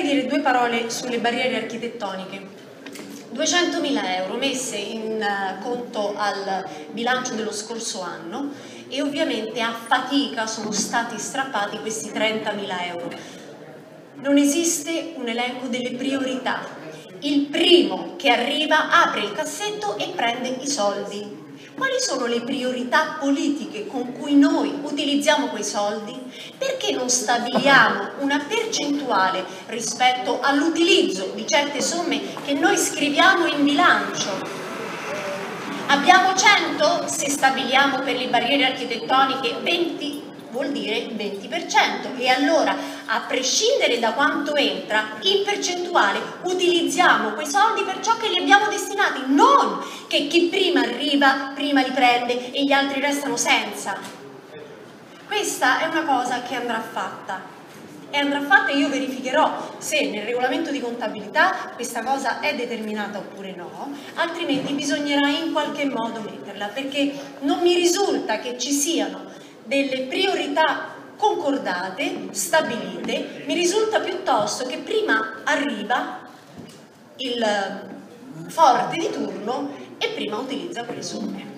vorrei dire due parole sulle barriere architettoniche. 200.000 euro messe in uh, conto al bilancio dello scorso anno e ovviamente a fatica sono stati strappati questi 30.000 euro. Non esiste un elenco delle priorità. Il primo che arriva apre il cassetto e prende i soldi. Quali sono le priorità politiche con cui noi utilizziamo quei soldi? Perché non stabiliamo una percentuale rispetto all'utilizzo di certe somme che noi scriviamo in bilancio? Abbiamo 100 se stabiliamo per le barriere architettoniche 20 vuol dire 20% e allora a prescindere da quanto entra in percentuale utilizziamo quei soldi per ciò che li abbiamo destinati non che chi prima arriva prima li prende e gli altri restano senza. Questa è una cosa che andrà fatta. E andrà fatta e io verificherò se nel regolamento di contabilità questa cosa è determinata oppure no, altrimenti bisognerà in qualche modo metterla perché non mi risulta che ci siano delle priorità concordate, stabilite, mi risulta piuttosto che prima arriva il forte di turno e prima utilizza quelle somme.